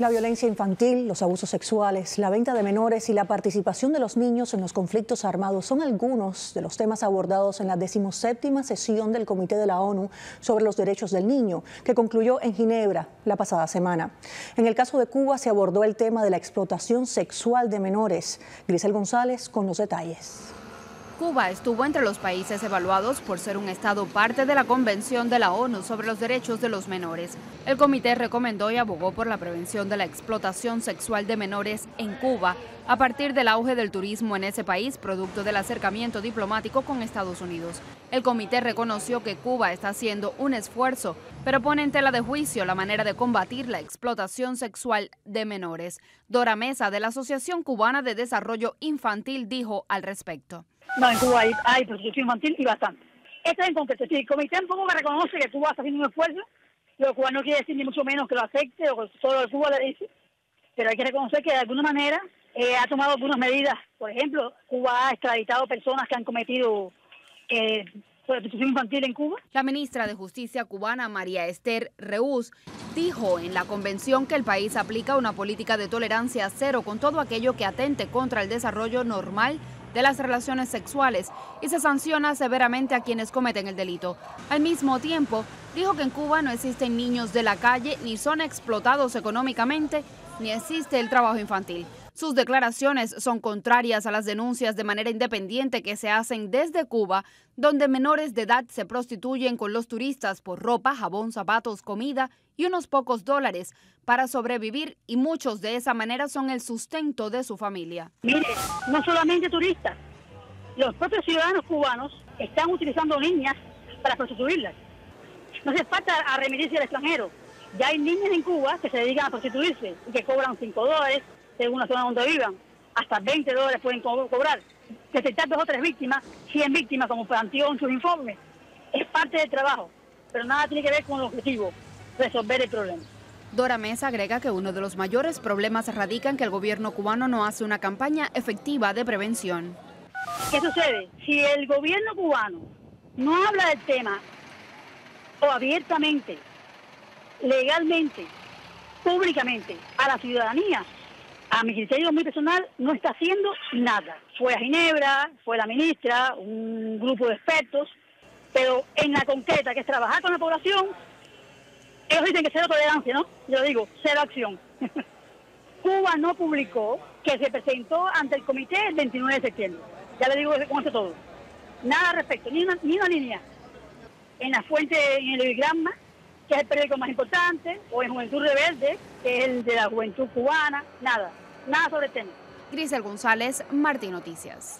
La violencia infantil, los abusos sexuales, la venta de menores y la participación de los niños en los conflictos armados son algunos de los temas abordados en la decimoséptima sesión del Comité de la ONU sobre los Derechos del Niño, que concluyó en Ginebra la pasada semana. En el caso de Cuba se abordó el tema de la explotación sexual de menores. Grisel González con los detalles. Cuba estuvo entre los países evaluados por ser un Estado parte de la Convención de la ONU sobre los Derechos de los Menores. El comité recomendó y abogó por la prevención de la explotación sexual de menores en Cuba a partir del auge del turismo en ese país, producto del acercamiento diplomático con Estados Unidos. El comité reconoció que Cuba está haciendo un esfuerzo, pero pone en tela de juicio la manera de combatir la explotación sexual de menores. Dora Mesa, de la Asociación Cubana de Desarrollo Infantil, dijo al respecto. No, en Cuba hay, prostitución infantil y bastante. Esto es en concreto. Si el comité un poco reconoce que Cuba está haciendo un esfuerzo, lo cual no quiere decir ni mucho menos que lo acepte o que solo Cuba le dice, pero hay que reconocer que de alguna manera eh, ha tomado algunas medidas. Por ejemplo, Cuba ha extraditado personas que han cometido eh, prostitución infantil en Cuba. La ministra de Justicia cubana, María Esther Reús, dijo en la convención que el país aplica una política de tolerancia cero con todo aquello que atente contra el desarrollo normal de las relaciones sexuales y se sanciona severamente a quienes cometen el delito. Al mismo tiempo, dijo que en Cuba no existen niños de la calle, ni son explotados económicamente, ni existe el trabajo infantil. Sus declaraciones son contrarias a las denuncias de manera independiente que se hacen desde Cuba, donde menores de edad se prostituyen con los turistas por ropa, jabón, zapatos, comida y unos pocos dólares para sobrevivir y muchos de esa manera son el sustento de su familia. Mire, no solamente turistas, los propios ciudadanos cubanos están utilizando niñas para prostituirlas. No se falta a remitirse al extranjero. Ya hay niñas en Cuba que se dedican a prostituirse y que cobran 5 dólares, según la zona donde vivan. Hasta 20 dólares pueden cobrar. Detectar dos o tres víctimas, 100 víctimas, como planteó en sus informes, es parte del trabajo, pero nada tiene que ver con el objetivo, resolver el problema. Dora Mesa agrega que uno de los mayores problemas radica en que el gobierno cubano no hace una campaña efectiva de prevención. ¿Qué sucede? Si el gobierno cubano no habla del tema o abiertamente, legalmente, públicamente a la ciudadanía, a mi criterio muy personal, no está haciendo nada. Fue a Ginebra, fue la ministra, un grupo de expertos, pero en la concreta, que es trabajar con la población, ellos dicen que cero tolerancia, ¿no? Yo digo, cero acción. Cuba no publicó que se presentó ante el comité el 29 de septiembre. Ya le digo con esto todo. Nada al respecto, ni una, ni una línea. En la fuente, en el Granma, que es el periódico más importante, o en Juventud Rebelde, que es el de la juventud cubana, nada, nada sobre el tema. Grisel González, Martín Noticias.